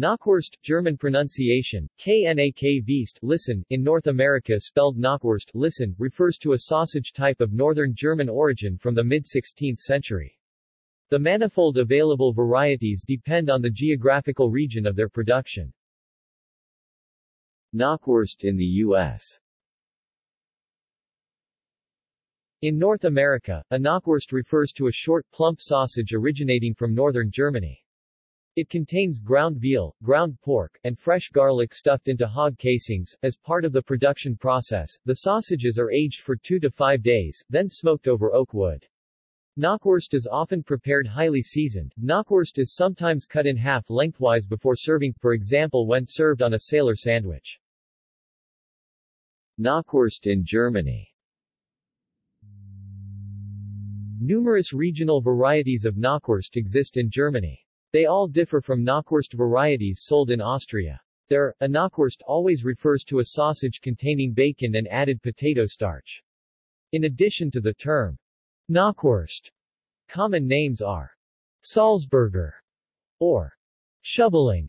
Knackwurst, German pronunciation, Knak Wiest, listen, in North America spelled Knockwurst, listen, refers to a sausage type of northern German origin from the mid-16th century. The manifold available varieties depend on the geographical region of their production. Knockwurst in the U.S. In North America, a knockwurst refers to a short, plump sausage originating from northern Germany. It contains ground veal, ground pork, and fresh garlic stuffed into hog casings. As part of the production process, the sausages are aged for two to five days, then smoked over oak wood. Knockwurst is often prepared highly seasoned. Knockwurst is sometimes cut in half lengthwise before serving, for example when served on a sailor sandwich. Knockwurst in Germany Numerous regional varieties of knockwurst exist in Germany. They all differ from knockwurst varieties sold in Austria. There, a knockwurst always refers to a sausage containing bacon and added potato starch. In addition to the term knockwurst, common names are Salzburger or Schübling.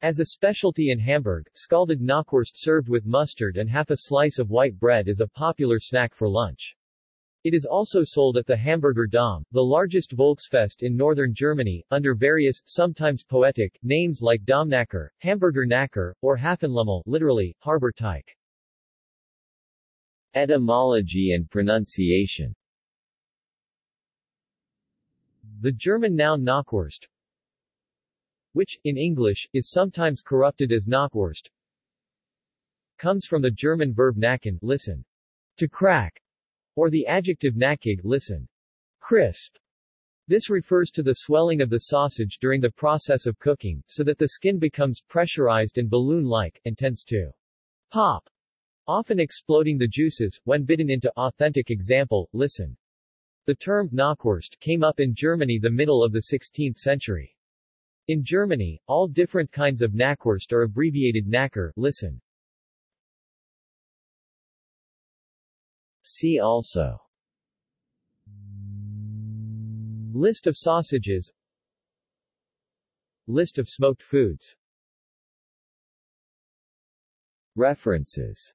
As a specialty in Hamburg, scalded knockwurst served with mustard and half a slice of white bread is a popular snack for lunch. It is also sold at the Hamburger Dom, the largest Volksfest in northern Germany, under various, sometimes poetic, names like Domnacker, Hamburger Knacker, or Hafenlümmel literally, harbor tyke. Etymology and pronunciation The German noun Knackwurst, which, in English, is sometimes corrupted as Knockwurst, comes from the German verb knacken, listen, to crack, or the adjective knackig, listen, crisp. This refers to the swelling of the sausage during the process of cooking, so that the skin becomes pressurized and balloon-like, and tends to pop, often exploding the juices, when bitten into authentic example, listen. The term Knackwurst came up in Germany the middle of the 16th century. In Germany, all different kinds of Knackwurst are abbreviated Knacker, listen. See also. List of sausages. List of smoked foods. References